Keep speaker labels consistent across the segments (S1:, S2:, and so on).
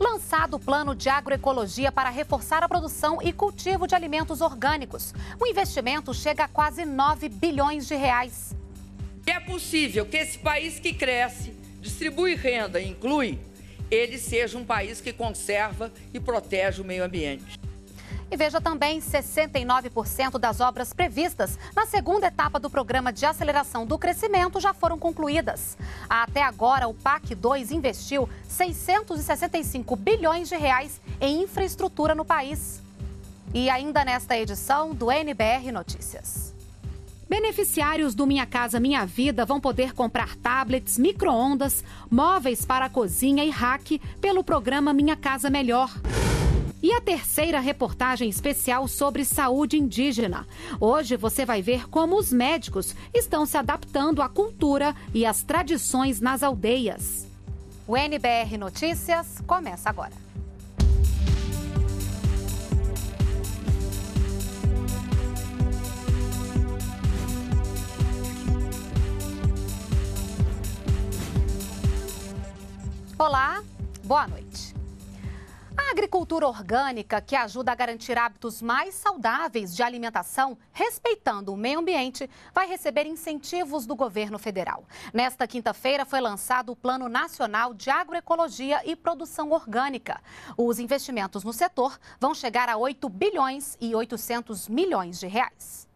S1: Lançado o plano de agroecologia para reforçar a produção e cultivo de alimentos orgânicos. O investimento chega a quase 9 bilhões de reais.
S2: É possível que esse país que cresce, distribui renda e inclui, ele seja um país que conserva e protege o meio ambiente.
S1: E veja também, 69% das obras previstas na segunda etapa do Programa de Aceleração do Crescimento já foram concluídas. Até agora, o PAC 2 investiu 665 bilhões de reais em infraestrutura no país. E ainda nesta edição do NBR Notícias. Beneficiários do Minha Casa Minha Vida vão poder comprar tablets, micro-ondas, móveis para a cozinha e rack pelo programa Minha Casa Melhor. E a terceira reportagem especial sobre saúde indígena. Hoje você vai ver como os médicos estão se adaptando à cultura e às tradições nas aldeias. O NBR Notícias começa agora. Olá, boa noite. A agricultura orgânica, que ajuda a garantir hábitos mais saudáveis de alimentação, respeitando o meio ambiente, vai receber incentivos do governo federal. Nesta quinta-feira foi lançado o Plano Nacional de Agroecologia e Produção Orgânica. Os investimentos no setor vão chegar a 8 bilhões e 800 milhões de reais.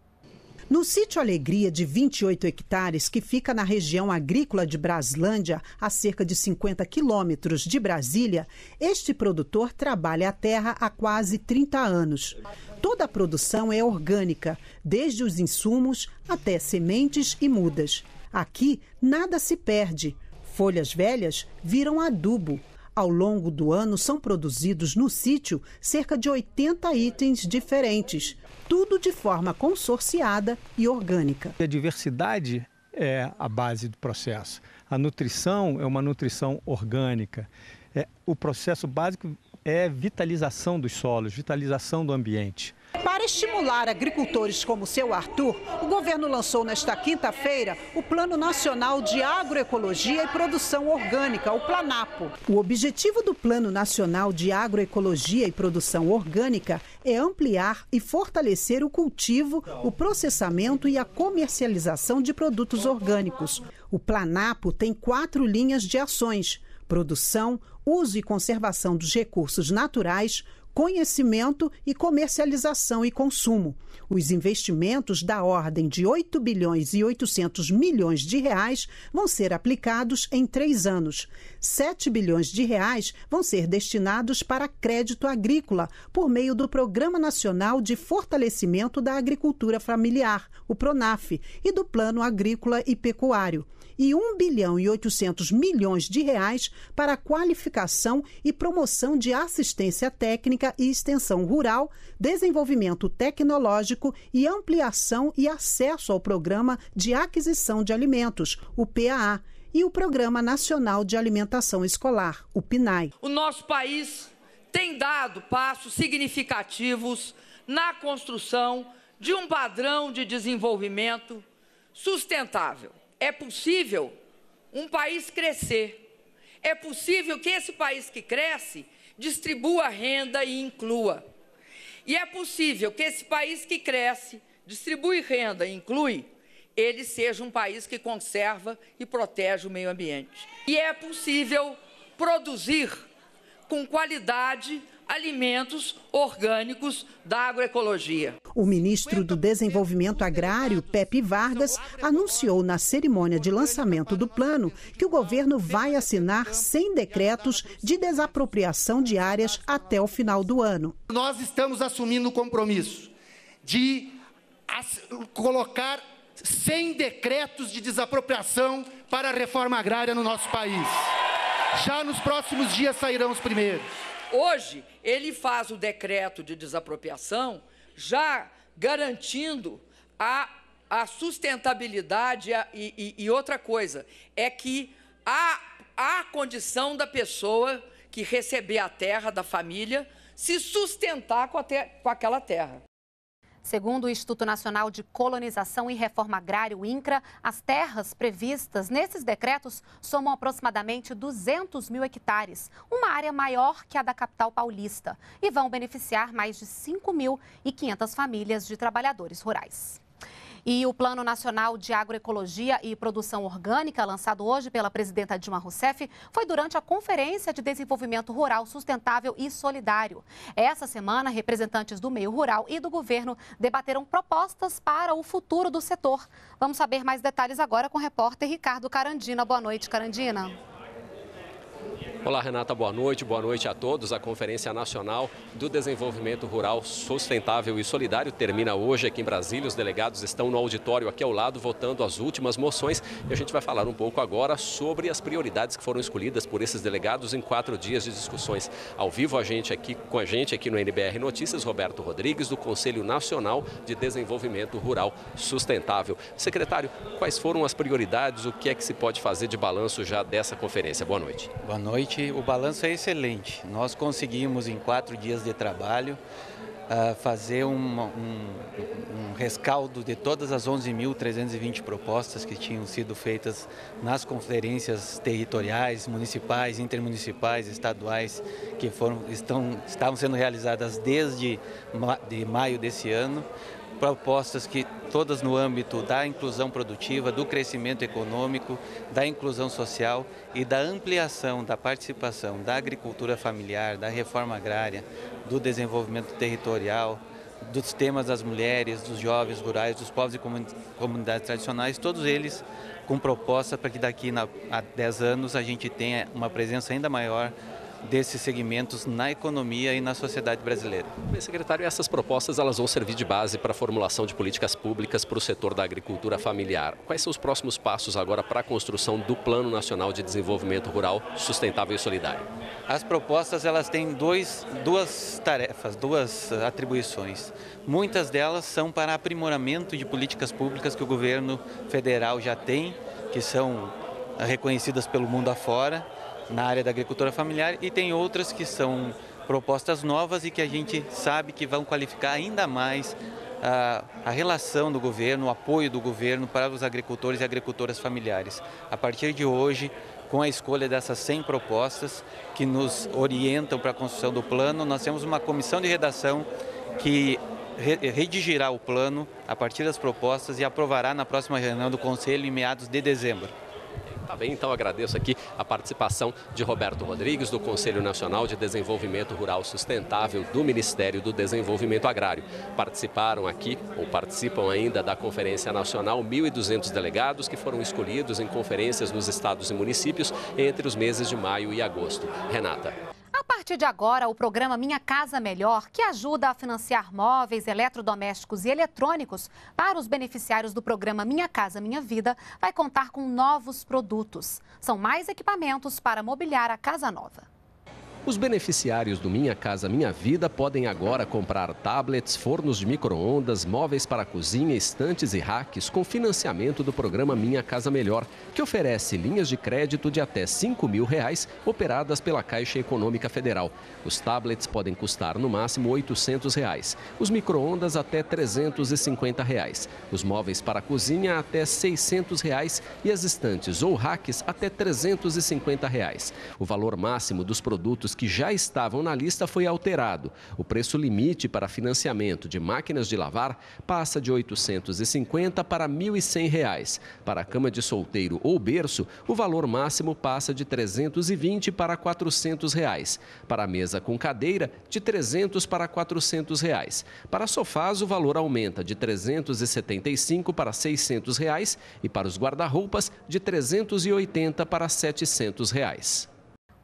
S3: No sítio Alegria, de 28 hectares, que fica na região agrícola de Braslândia, a cerca de 50 quilômetros de Brasília, este produtor trabalha a terra há quase 30 anos. Toda a produção é orgânica, desde os insumos até sementes e mudas. Aqui, nada se perde. Folhas velhas viram adubo. Ao longo do ano, são produzidos no sítio cerca de 80 itens diferentes tudo de forma consorciada e orgânica.
S4: A diversidade é a base do processo. A nutrição é uma nutrição orgânica. É, o processo básico é vitalização dos solos, vitalização do ambiente.
S3: Para estimular agricultores como seu Arthur, o governo lançou nesta quinta-feira o Plano Nacional de Agroecologia e Produção Orgânica, o Planapo. O objetivo do Plano Nacional de Agroecologia e Produção Orgânica é ampliar e fortalecer o cultivo, o processamento e a comercialização de produtos orgânicos. O Planapo tem quatro linhas de ações: produção, uso e conservação dos recursos naturais, conhecimento e comercialização e consumo. Os investimentos da ordem de 8 bilhões e 800 milhões de reais vão ser aplicados em três anos. 7 bilhões de reais vão ser destinados para crédito agrícola por meio do Programa Nacional de Fortalecimento da Agricultura Familiar, o PRONAF, e do Plano Agrícola e Pecuário e 1 bilhão e 800 milhões de reais para qualificação e promoção de assistência técnica e extensão rural, desenvolvimento tecnológico e ampliação e acesso ao Programa de Aquisição de Alimentos, o PAA, e o Programa Nacional de Alimentação Escolar, o PNAE.
S2: O nosso país tem dado passos significativos na construção de um padrão de desenvolvimento sustentável é possível um país crescer. É possível que esse país que cresce distribua renda e inclua. E é possível que esse país que cresce, distribui renda e inclui, ele seja um país que conserva e protege o meio ambiente. E é possível produzir com qualidade alimentos orgânicos da agroecologia.
S3: O ministro do Desenvolvimento Agrário, Pepe Vargas, anunciou na cerimônia de lançamento do plano que o governo vai assinar 100 decretos de desapropriação de áreas até o final do ano.
S5: Nós estamos assumindo o compromisso de colocar 100 decretos de desapropriação para a reforma agrária no nosso país. Já nos próximos dias sairão os primeiros.
S2: Hoje, ele faz o decreto de desapropriação já garantindo a, a sustentabilidade e, e, e outra coisa, é que há a condição da pessoa que receber a terra da família se sustentar com, te, com aquela terra.
S1: Segundo o Instituto Nacional de Colonização e Reforma Agrária, o INCRA, as terras previstas nesses decretos somam aproximadamente 200 mil hectares, uma área maior que a da capital paulista, e vão beneficiar mais de 5.500 famílias de trabalhadores rurais. E o Plano Nacional de Agroecologia e Produção Orgânica, lançado hoje pela presidenta Dilma Rousseff, foi durante a Conferência de Desenvolvimento Rural Sustentável e Solidário. Essa semana, representantes do meio rural e do governo debateram propostas para o futuro do setor. Vamos saber mais detalhes agora com o repórter Ricardo Carandina. Boa noite, Carandina.
S6: Olá, Renata, boa noite. Boa noite a todos. A Conferência Nacional do Desenvolvimento Rural Sustentável e Solidário termina hoje aqui em Brasília. Os delegados estão no auditório aqui ao lado votando as últimas moções e a gente vai falar um pouco agora sobre as prioridades que foram escolhidas por esses delegados em quatro dias de discussões. Ao vivo, a gente aqui com a gente aqui no NBR Notícias, Roberto Rodrigues, do Conselho Nacional de Desenvolvimento Rural Sustentável. Secretário, quais foram as prioridades? O que é que se pode fazer de balanço já dessa conferência? Boa noite.
S7: Boa noite o balanço é excelente. Nós conseguimos, em quatro dias de trabalho, uh, fazer um, um, um, rescaldo de todas as 11.320 propostas que tinham sido feitas nas conferências territoriais, municipais, intermunicipais, estaduais, que foram, estão, estavam sendo realizadas desde de maio desse ano propostas que todas no âmbito da inclusão produtiva, do crescimento econômico, da inclusão social e da ampliação da participação da agricultura familiar, da reforma agrária, do desenvolvimento territorial, dos temas das mulheres, dos jovens rurais, dos povos e comunidades tradicionais, todos eles com proposta para que daqui a 10 anos a gente tenha uma presença ainda maior desses segmentos na economia e na sociedade brasileira.
S6: Bem, secretário, essas propostas elas vão servir de base para a formulação de políticas públicas para o setor da agricultura familiar. Quais são os próximos passos agora para a construção do Plano Nacional de Desenvolvimento Rural Sustentável e Solidário?
S7: As propostas elas têm dois, duas tarefas, duas atribuições. Muitas delas são para aprimoramento de políticas públicas que o governo federal já tem, que são reconhecidas pelo mundo afora na área da agricultura familiar e tem outras que são propostas novas e que a gente sabe que vão qualificar ainda mais a, relação do governo, o apoio do governo para os agricultores e agricultoras familiares. A partir de hoje, com a escolha dessas 100 propostas que nos orientam para a construção do plano, nós temos uma comissão de redação que redigirá o plano a partir das propostas e aprovará na próxima reunião do Conselho em meados de dezembro.
S6: Tá bem, então agradeço aqui a participação de Roberto Rodrigues, do Conselho Nacional de Desenvolvimento Rural Sustentável do Ministério do Desenvolvimento Agrário. Participaram aqui, ou participam ainda da Conferência Nacional, 1.200 delegados que foram escolhidos em conferências nos estados e municípios entre os meses de maio e agosto. Renata.
S1: Partir de agora, o programa Minha Casa Melhor, que ajuda a financiar móveis, eletrodomésticos e eletrônicos para os beneficiários do programa Minha Casa Minha Vida, vai contar com novos produtos. São mais equipamentos para mobiliar a casa nova.
S6: Os beneficiários do Minha Casa Minha Vida podem agora comprar tablets, fornos de micro-ondas, móveis para cozinha, estantes e racks com financiamento do programa Minha Casa Melhor, que oferece linhas de crédito de até 5 mil reais operadas pela Caixa Econômica Federal. Os tablets podem custar no máximo 800 reais, os micro-ondas até 350 reais, os móveis para cozinha até 600 reais e as estantes ou racks até 350 reais. O valor máximo dos produtos que já estavam na lista foi alterado. O preço limite para financiamento de máquinas de lavar passa de R$ 850 para R$ 1.100. Para a cama de solteiro ou berço, o valor máximo passa de R$ 320 para 400 reais. Para mesa com cadeira, de R$ 300 para 400 reais. Para sofás, o valor aumenta de R$ 375 para 600 reais, e para os guarda-roupas, de R$ 380 para 700 reais.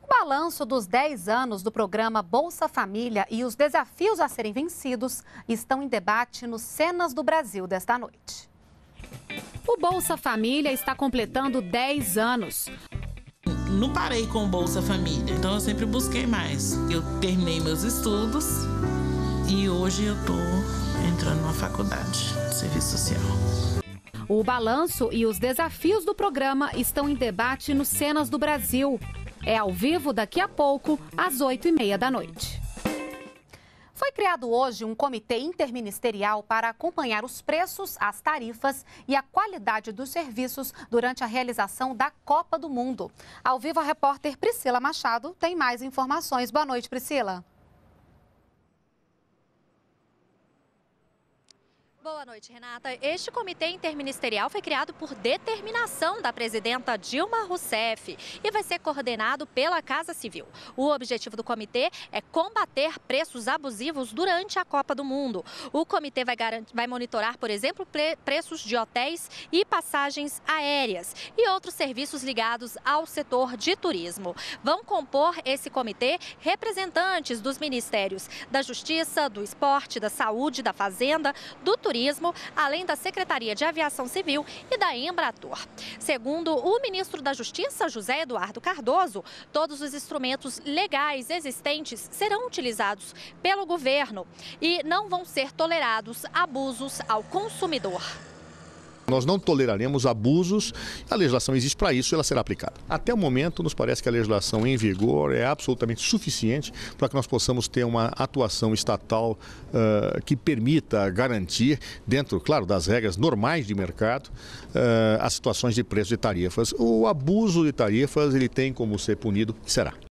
S1: O balanço dos 10 anos do programa Bolsa Família e os desafios a serem vencidos estão em debate nos Cenas do Brasil desta noite. O Bolsa Família está completando 10 anos.
S8: Não parei com o Bolsa Família, então eu sempre busquei mais. Eu terminei meus estudos e hoje eu estou entrando na faculdade de serviço social.
S1: O balanço e os desafios do programa estão em debate nos Cenas do Brasil. É ao vivo daqui a pouco, às 8 e meia da noite. Foi criado hoje um comitê interministerial para acompanhar os preços, as tarifas e a qualidade dos serviços durante a realização da Copa do Mundo. Ao vivo, a repórter Priscila Machado tem mais informações. Boa noite, Priscila.
S9: Boa noite, Renata. Este comitê interministerial foi criado por determinação da presidenta Dilma Rousseff e vai ser coordenado pela Casa Civil. O objetivo do comitê é combater preços abusivos durante a Copa do Mundo. O comitê vai, vai monitorar, por exemplo, pre preços de hotéis e passagens aéreas e outros serviços ligados ao setor de turismo. Vão compor esse comitê representantes dos ministérios da Justiça, do Esporte, da Saúde, da Fazenda, do Turismo Turismo, além da Secretaria de Aviação Civil e da Embratur. Segundo o ministro da Justiça, José Eduardo Cardoso, todos os instrumentos legais existentes serão utilizados pelo governo e não vão ser tolerados abusos ao consumidor.
S10: Nós não toleraremos abusos, a legislação existe para isso e ela será aplicada. Até o momento, nos parece que a legislação em vigor é absolutamente suficiente para que nós possamos ter uma atuação estatal uh, que permita garantir, dentro, claro, das regras normais de mercado, uh, as situações de preço de tarifas. O abuso de tarifas ele tem como ser punido e será.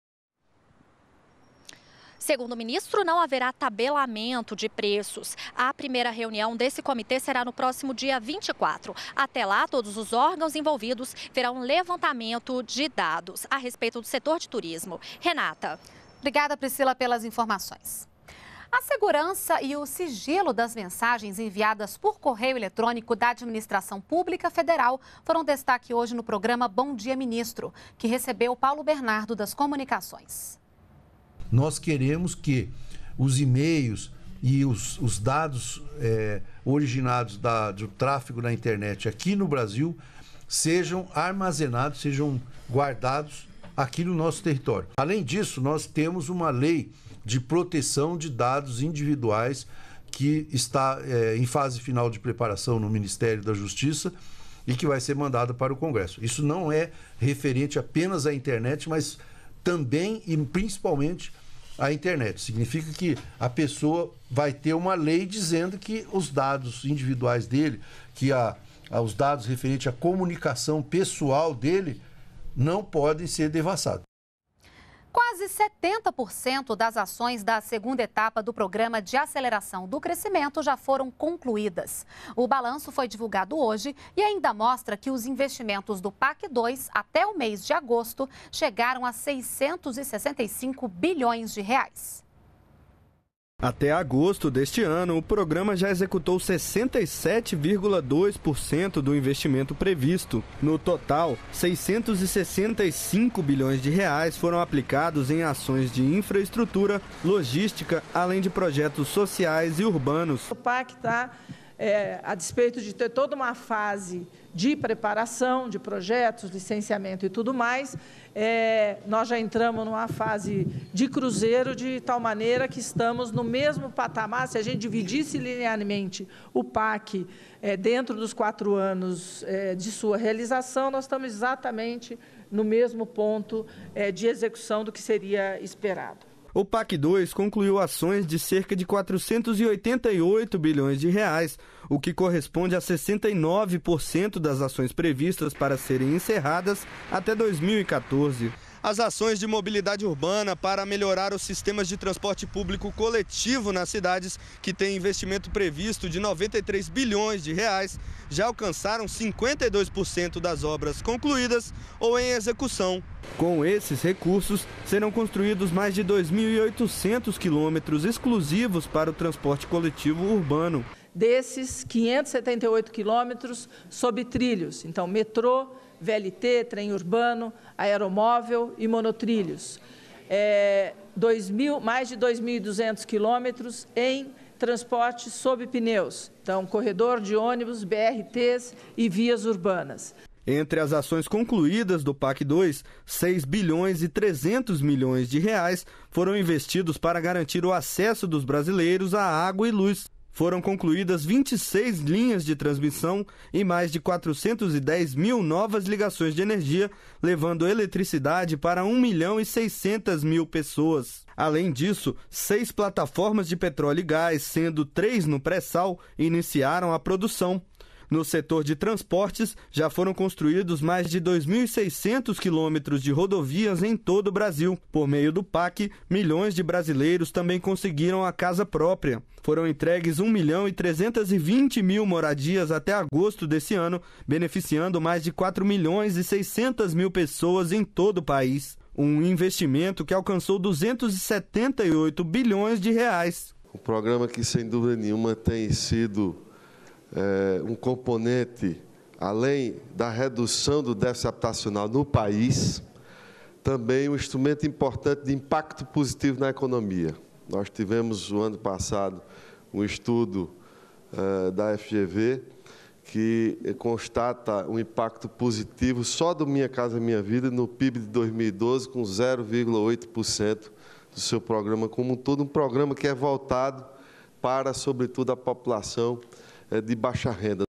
S9: Segundo o ministro, não haverá tabelamento de preços. A primeira reunião desse comitê será no próximo dia 24. Até lá, todos os órgãos envolvidos terão um levantamento de dados a respeito do setor de turismo. Renata.
S1: Obrigada, Priscila, pelas informações. A segurança e o sigilo das mensagens enviadas por correio eletrônico da Administração Pública Federal foram destaque hoje no programa Bom Dia Ministro, que recebeu Paulo Bernardo das Comunicações.
S11: Nós queremos que os e-mails e os, os dados é, originados da, do tráfego na internet aqui no Brasil sejam armazenados, sejam guardados aqui no nosso território. Além disso, nós temos uma lei de proteção de dados individuais que está é, em fase final de preparação no Ministério da Justiça e que vai ser mandada para o Congresso. Isso não é referente apenas à internet, mas também e principalmente a internet. Significa que a pessoa vai ter uma lei dizendo que os dados individuais dele, que a, a os dados referentes à comunicação pessoal dele, não podem ser devassados.
S1: Quase 70% das ações da segunda etapa do Programa de Aceleração do Crescimento já foram concluídas. O balanço foi divulgado hoje e ainda mostra que os investimentos do PAC 2 até o mês de agosto chegaram a 665 bilhões de reais.
S12: Até agosto deste ano, o programa já executou 67,2% do investimento previsto. No total, 665 bilhões de reais foram aplicados em ações de infraestrutura, logística, além de projetos sociais e urbanos.
S13: O PAC está, é, a despeito de ter toda uma fase de preparação de projetos, licenciamento e tudo mais, é, nós já entramos numa fase de cruzeiro de tal maneira que estamos no mesmo patamar. Se a gente dividisse linearmente o PAC é, dentro dos quatro anos é, de sua realização, nós estamos exatamente no mesmo ponto é, de execução do que seria esperado.
S12: O PAC 2 concluiu ações de cerca de 488 bilhões de reais, o que corresponde a 69% das ações previstas para serem encerradas até 2014 as ações de mobilidade urbana para melhorar os sistemas de transporte público coletivo nas cidades, que têm investimento previsto de 93 bilhões de reais, já alcançaram 52% das obras concluídas ou em execução. Com esses recursos, serão construídos mais de 2.800 quilômetros exclusivos para o transporte coletivo urbano.
S13: Desses, 578 quilômetros sob trilhos, então metrô, VLT, trem urbano, aeromóvel e monotrilhos. É, mil, mais de 2.200 quilômetros em transporte sob pneus, então corredor de ônibus, BRTs e vias urbanas.
S12: Entre as ações concluídas do PAC 2, 6 bilhões e 300 milhões de reais foram investidos para garantir o acesso dos brasileiros à água e luz. Foram concluídas 26 linhas de transmissão e mais de 410 mil novas ligações de energia, levando eletricidade para 1 milhão e 600 mil pessoas. Além disso, seis plataformas de petróleo e gás, sendo três no pré-sal, iniciaram a produção. No setor de transportes, já foram construídos mais de 2.600 quilômetros de rodovias em todo o Brasil. Por meio do PAC, milhões de brasileiros também conseguiram a casa própria. Foram entregues 1 milhão e 320 mil moradias até agosto desse ano, beneficiando mais de 4 milhões e 600 mil pessoas em todo o país. Um investimento que alcançou 278 bilhões de reais.
S14: Um programa que, sem dúvida nenhuma, tem sido é, um componente, além da redução do déficit habitacional no país, também um instrumento importante de impacto positivo na economia. Nós tivemos, o ano passado, um estudo uh, da FGV que constata um impacto positivo só do Minha Casa Minha Vida no PIB de 2012, com 0,8% do seu programa como um todo, um programa que é voltado para, sobretudo, a população de baixa renda.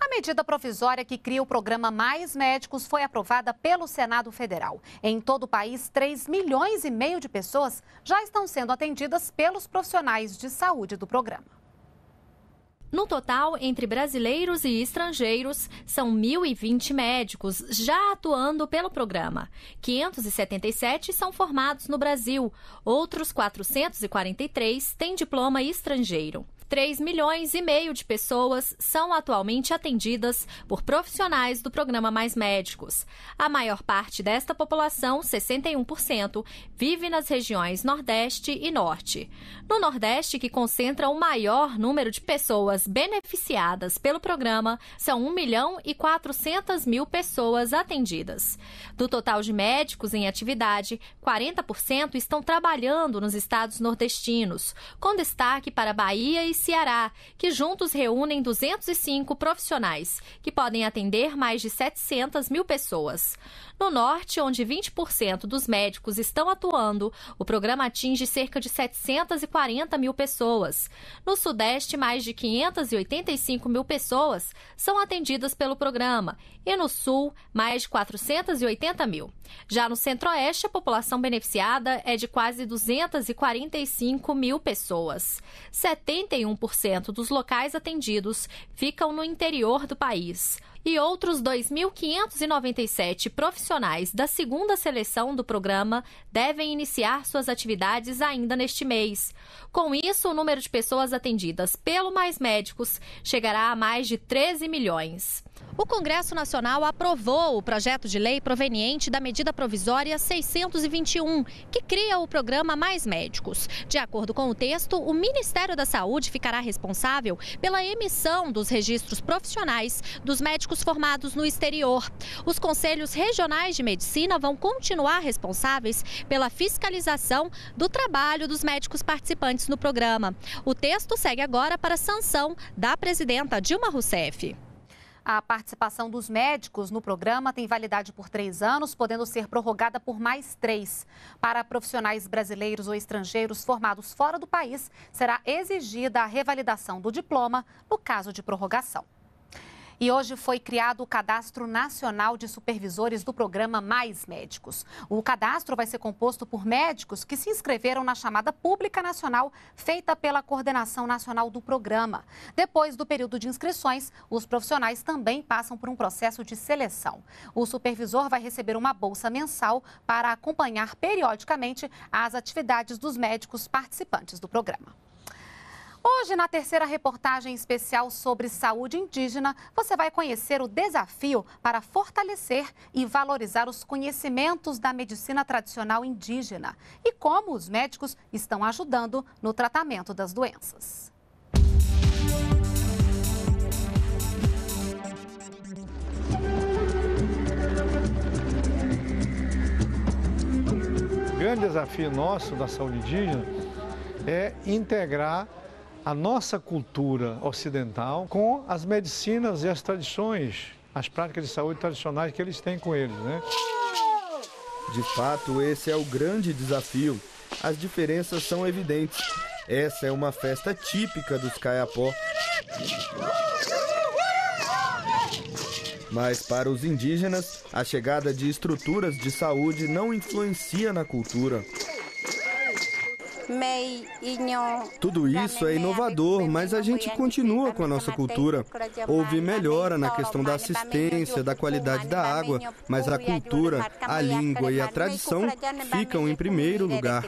S1: A medida provisória que cria o programa Mais Médicos foi aprovada pelo Senado Federal. Em todo o país, 3 milhões e meio de pessoas já estão sendo atendidas pelos profissionais de saúde do programa.
S9: No total, entre brasileiros e estrangeiros, são 1.020 médicos já atuando pelo programa. 577 são formados no Brasil, outros 443 têm diploma estrangeiro. 3 milhões e meio de pessoas são atualmente atendidas por profissionais do programa Mais Médicos. A maior parte desta população, 61%, vive nas regiões Nordeste e Norte. No Nordeste, que concentra o maior número de pessoas beneficiadas pelo programa, são 1 milhão e 400 mil pessoas atendidas. Do total de médicos em atividade, 40% estão trabalhando nos estados nordestinos, com destaque para Bahia e Ceará, que juntos reúnem 205 profissionais, que podem atender mais de 700 mil pessoas. No norte, onde 20% dos médicos estão atuando, o programa atinge cerca de 740 mil pessoas. No sudeste, mais de 585 mil pessoas são atendidas pelo programa. E no sul, mais de 480 mil. Já no centro-oeste, a população beneficiada é de quase 245 mil pessoas. 71% dos locais atendidos ficam no interior do país e outros 2.597 profissionais da segunda seleção do programa devem iniciar suas atividades ainda neste mês. Com isso, o número de pessoas atendidas pelo Mais Médicos chegará a mais de 13 milhões. O Congresso Nacional aprovou o projeto de lei proveniente da medida provisória 621, que cria o programa Mais Médicos. De acordo com o texto, o Ministério da Saúde ficará responsável pela emissão dos registros profissionais dos médicos formados no exterior. Os conselhos regionais de medicina vão continuar responsáveis pela fiscalização do trabalho dos médicos participantes no programa. O texto segue agora para sanção da presidenta Dilma Rousseff. A participação dos médicos no programa tem validade por três anos, podendo ser prorrogada por mais três. Para profissionais brasileiros ou estrangeiros formados fora do país, será exigida a revalidação do diploma no caso de prorrogação. E hoje foi criado o Cadastro Nacional de Supervisores do programa Mais Médicos. O cadastro vai ser composto por médicos que se inscreveram na chamada Pública Nacional feita pela Coordenação Nacional do programa. Depois do período de inscrições, os profissionais também passam por um processo de seleção. O supervisor vai receber uma bolsa mensal para acompanhar periodicamente as atividades dos médicos participantes do programa. Hoje, na terceira reportagem especial sobre saúde indígena, você vai conhecer o desafio para fortalecer e valorizar os conhecimentos da medicina tradicional indígena e como os médicos estão ajudando no tratamento das doenças.
S15: O grande desafio nosso da saúde indígena é integrar a nossa cultura ocidental com as medicinas e as tradições, as práticas de saúde tradicionais que eles têm com eles, né?
S12: De fato, esse é o grande desafio. As diferenças são evidentes. Essa é uma festa típica dos Caiapó. Mas para os indígenas, a chegada de estruturas de saúde não influencia na cultura. Tudo isso é inovador, mas a gente continua com a nossa cultura. Houve melhora na questão da assistência, da qualidade da água, mas a cultura, a língua e a tradição ficam em primeiro lugar.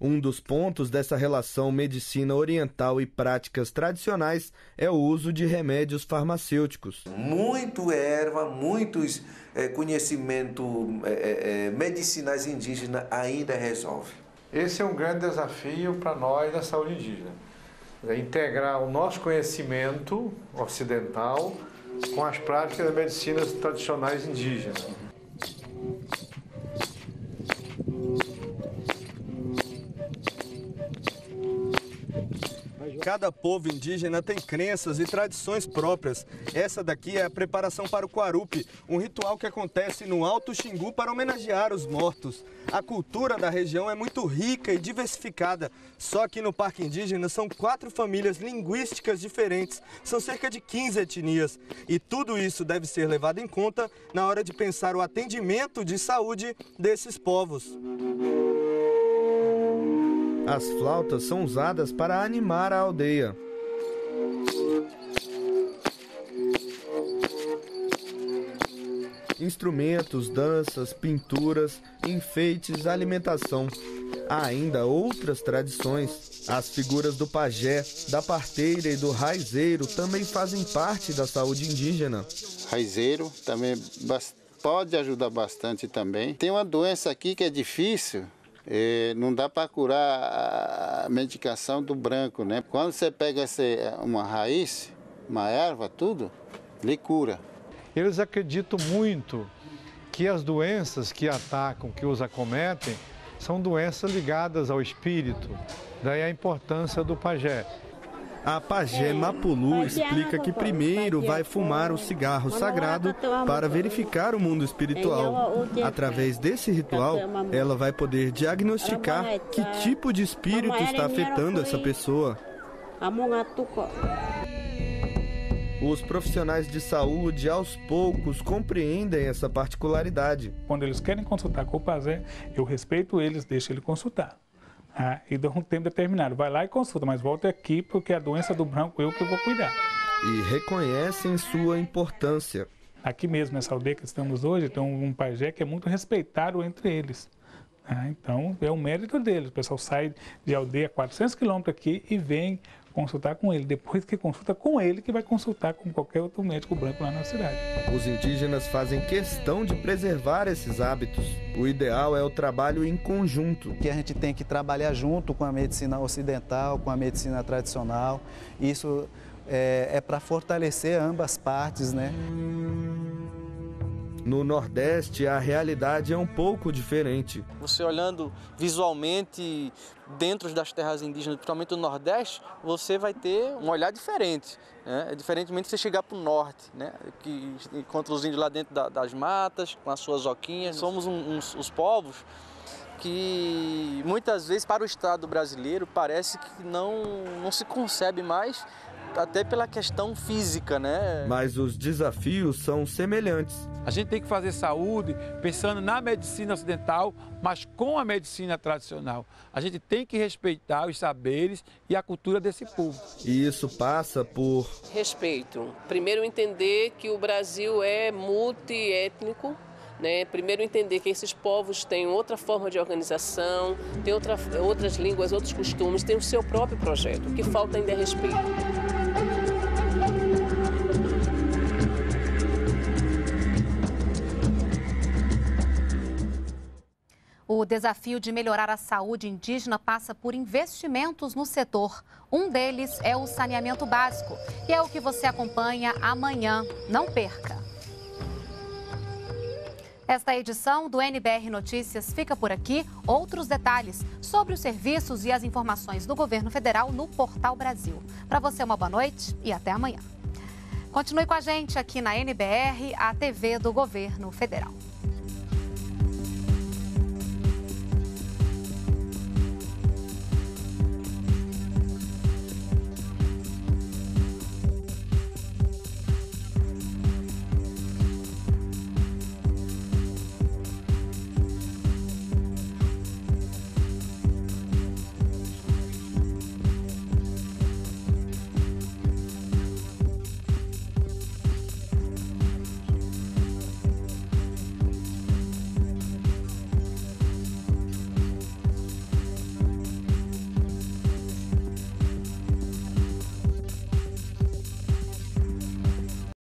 S12: Um dos pontos dessa relação medicina oriental e práticas tradicionais é o uso de remédios farmacêuticos.
S16: Muito erva, muitos é, conhecimento é, é, medicinais indígenas ainda resolve.
S15: Esse é um grande desafio para nós da saúde indígena. É integrar o nosso conhecimento ocidental com as práticas das medicinas tradicionais indígenas.
S12: Cada povo indígena tem crenças e tradições próprias. Essa daqui é a preparação para o Quarupi, um ritual que acontece no Alto Xingu para homenagear os mortos. A cultura da região é muito rica e diversificada. Só que no Parque Indígena são quatro famílias linguísticas diferentes, são cerca de 15 etnias. E tudo isso deve ser levado em conta na hora de pensar o atendimento de saúde desses povos. As flautas são usadas para animar a aldeia. Instrumentos, danças, pinturas, enfeites, alimentação. Há ainda outras tradições. As figuras do pajé, da parteira e do raizeiro também fazem parte da saúde indígena.
S17: Raizeiro também pode ajudar bastante também. Tem uma doença aqui que é difícil, é, não dá para curar a medicação do branco, né? Quando você pega uma raiz, uma erva, tudo, lhe cura.
S15: Eles acreditam muito que as doenças que atacam, que os acometem, são doenças ligadas ao espírito. Daí a importância do pajé.
S12: A pajé Mapulu explica que primeiro vai fumar o cigarro sagrado para verificar o mundo espiritual. Através desse ritual, ela vai poder diagnosticar que tipo de espírito está afetando essa pessoa. Os profissionais de saúde, aos poucos, compreendem essa particularidade.
S18: Quando eles querem consultar com o pajé, eu respeito eles, deixo ele consultar. Ah, e dá um tempo determinado. Vai lá e consulta, mas volta aqui porque a doença do branco eu que vou cuidar.
S12: E reconhecem sua importância.
S18: Aqui mesmo, nessa aldeia que estamos hoje, tem um pajé que é muito respeitado entre eles. Ah, então, é o mérito deles. O pessoal sai de aldeia 400 quilômetros aqui e vem consultar com ele. Depois que consulta com ele, que vai consultar com qualquer outro médico branco lá na cidade.
S12: Os indígenas fazem questão de preservar esses hábitos. O ideal é o trabalho em conjunto.
S19: Que a gente tem que trabalhar junto com a medicina ocidental, com a medicina tradicional. Isso é, é para fortalecer ambas partes, né?
S12: No Nordeste, a realidade é um pouco diferente.
S20: Você olhando visualmente dentro das terras indígenas, principalmente no Nordeste, você vai ter um olhar diferente. Né? É diferentemente você chegar para o Norte, né? que encontra os índios lá dentro da, das matas, com as suas oquinhas. Somos um, uns, os povos que muitas vezes para o Estado brasileiro parece que não, não se concebe mais até pela questão física, né?
S12: Mas os desafios são semelhantes.
S21: A gente tem que fazer saúde pensando na medicina ocidental, mas com a medicina tradicional. A gente tem que respeitar os saberes e a cultura desse povo.
S12: E isso passa por
S22: respeito. Primeiro entender que o Brasil é multiétnico, né? Primeiro entender que esses povos têm outra forma de organização, têm outra, outras línguas, outros costumes, têm o seu próprio projeto. O que falta ainda é respeito.
S1: O desafio de melhorar a saúde indígena passa por investimentos no setor. Um deles é o saneamento básico, e é o que você acompanha amanhã. Não perca! Esta edição do NBR Notícias fica por aqui. Outros detalhes sobre os serviços e as informações do governo federal no Portal Brasil. Para você, uma boa noite e até amanhã. Continue com a gente aqui na NBR, a TV do governo federal.